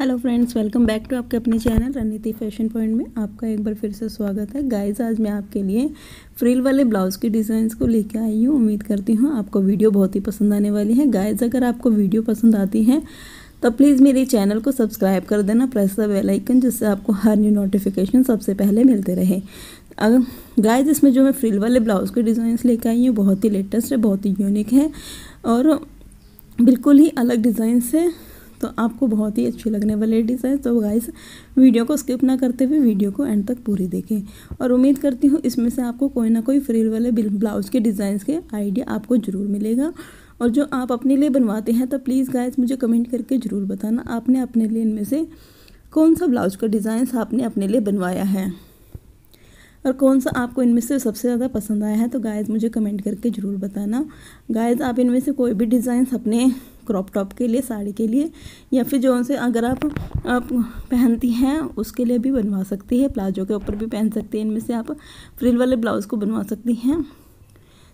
Hello friends welcome back to आपके अपने channel रणनीति फ़ैशन पॉइंट में। आपका एक बार फिर से स्वागत है। गाइस आज मैं आपके लिए फ्रिल वाले ब्लाउज़ के डिज़ाइंस को लेकर आई हूँ। उम्मीद करती हूँ आपको वीडियो बहुत ही पसंद आने वाली है। गाइस अगर आपको वीडियो पसंद आती है तो प्लीज़ मेरे चैनल को सब्सक्राइब कर देना। प्रेस द बेल आइकन जिससे आपको हर न्यू नोटिफिकेशन सबसे पहले मिलते रहे। अगर गाइस इसमें जो मैं फ्रिल वाले ब्लाउज़ के डिज़ाइंस लेकर आई हूँ, बहुत ही लेटेस्ट है, बहुत ही यूनिक है और बिल्कुल ही अलग डिज़ाइन से तो आपको बहुत ही अच्छी लगने वाली डिज़ाइन तो गाइस वीडियो को स्किप ना करते हुए वीडियो को एंड तक पूरी देखें। और उम्मीद करती हूँ इसमें से आपको कोई ना कोई फ्रील वाले ब्लाउज़ के डिज़ाइंस के आइडिया आपको ज़रूर मिलेगा। और जो आप अपने लिए बनवाते हैं तो प्लीज़ गाइस मुझे कमेंट करके ज़रूर बताना आपने अपने लिए इनमें से कौन सा ब्लाउज का डिज़ाइन आपने अपने लिए बनवाया है। और कौन सा आपको इनमें से सबसे ज़्यादा पसंद आया है तो गाइस मुझे कमेंट करके ज़रूर बताना। गाइस आप इनमें से कोई भी डिज़ाइन अपने क्रॉप टॉप के लिए, साड़ी के लिए, या फिर जो से अगर आप आप पहनती हैं, उसके लिए भी बनवा सकती है। प्लाजो के ऊपर भी पहन सकती हैं, इनमें से आप फ्रिल वाले ब्लाउज़ को बनवा सकती हैं।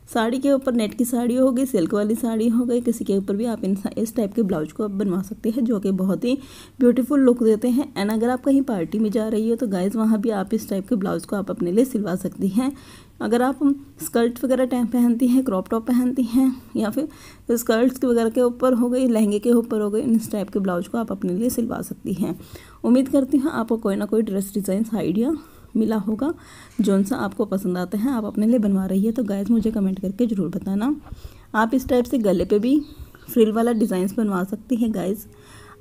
साड़ी के ऊपर नेट की साड़ी हो गई सिल्क वाली साड़ी हो गई, किसी के ऊपर भी आप इन इस टाइप के ब्लाउज को आप बनवा सकते हैं, जो कि बहुत ही ब्यूटीफुल लुक देते हैं। एंड अगर आप कहीं पार्टी में जा रही हो तो गाइज़ वहाँ भी आप इस टाइप के ब्लाउज़ को आप अपने लिए सिलवा सकती हैं। अगर आप स्कर्ट वगैरह टाइम पहनती हैं क्रॉप टॉप पहनती हैं, या फिर स्कर्ट्स वगैरह के ऊपर हो गई, लहंगे के ऊपर हो गई इस टाइप के ब्लाउज को आप अपने लिए सिलवा सकती हैं। उम्मीद करती हूँ आपको कोई ना कोई ड्रेस डिज़ाइन आइडिया मिला होगा। जौन सा आपको पसंद आता है, आप अपने लिए बनवा रही है तो गाइज़ मुझे कमेंट करके ज़रूर बताना। आप इस टाइप से गले पे भी फ्रिल वाला डिज़ाइंस बनवा सकती हैं गाइज़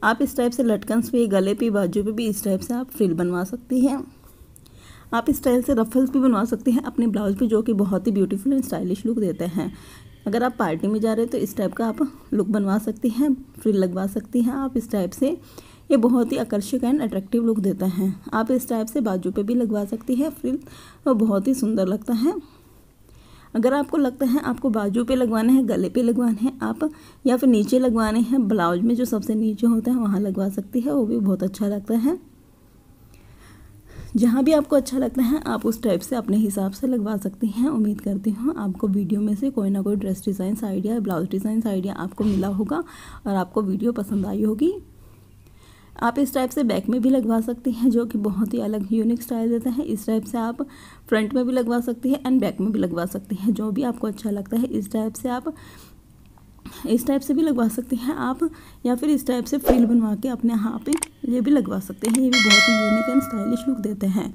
आप इस टाइप से लटकन्स पे, गले पे, बाजू पे भी इस टाइप से आप फ्रिल बनवा सकती हैं। आप इस टाइल से रफल्स भी बनवा सकते हैं, अपने ब्लाउज पे, जो कि बहुत ही ब्यूटीफुल एंड स्टाइलिश लुक देते हैं। अगर आप पार्टी में जा रहे हैं तो इस टाइप का आप लुक बनवा सकती हैं फ्रिल लगवा सकती हैं आप इस टाइप से। ये बहुत ही आकर्षक एंड अट्रैक्टिव लुक देता है। आप इस टाइप से बाजू पे भी लगवा सकती है फ्रिल वो बहुत ही सुंदर लगता है। अगर आपको लगता है आपको बाजू पे लगवाने हैं, गले पे लगवाने हैं, आप या फिर नीचे लगवाने हैं, ब्लाउज में जो सबसे नीचे होता है, वहाँ लगवा सकती है, वो भी बहुत अच्छा लगता है। जहाँ भी आपको अच्छा लगता है, आप उस टाइप से अपने हिसाब से लगवा सकती हैं। उम्मीद करती हूँ आपको वीडियो में से कोई ना कोई dress design idea blouse designs idea आपको मिला होगा और आपको वीडियो पसंद आई होगी। आप इस टाइप से बैक में भी लगवा सकती हैं, जो कि बहुत ही अलग यूनिक स्टाइल देता है। इस टाइप से आप फ्रंट में भी लगवा सकती हैं एंड बैक में भी लगवा सकती हैं। जो भी आपको अच्छा लगता है, इस टाइप से आप, इस टाइप से भी लगवा सकते हैं आप, या फिर इस टाइप से फ्रिल बनवा के अपने यहाँ पे ये भी लगवा सकते हैं। ये भी बहुत ही यूनिक एंड स्टाइलिश लुक देते हैं।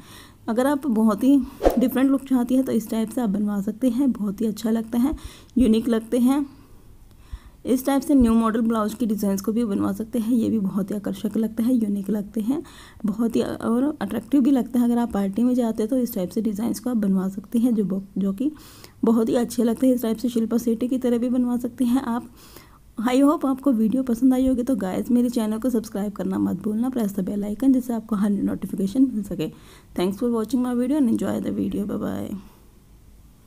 अगर आप बहुत ही डिफरेंट लुक चाहती हैं तो इस टाइप से आप बनवा सकते हैं। बहुत ही अच्छा लगता है यूनिक लगते हैं। इस टाइप से न्यू मॉडल ब्लाउज की डिज़ाइंस को भी बनवा सकते हैं। ये भी बहुत ही आकर्षक लगता है यूनिक लगते हैं, बहुत ही और अट्रैक्टिव भी लगता है। अगर आप पार्टी में जाते हैं तो इस टाइप से डिज़ाइंस को आप बनवा सकते हैं, जो जो कि बहुत ही अच्छे लगते हैं। इस टाइप से शिल्पा सेटी की तरह भी बनवा सकते हैं आप। आई होप आपको वीडियो पसंद आई होगी तो गाइस मेरे चैनल को सब्सक्राइब करना मत भूलना। प्रेस द बेल आइकन जिससे आपको हर नोटिफिकेशन मिल सके। Thanks for watching my video and enjoy the video bye bye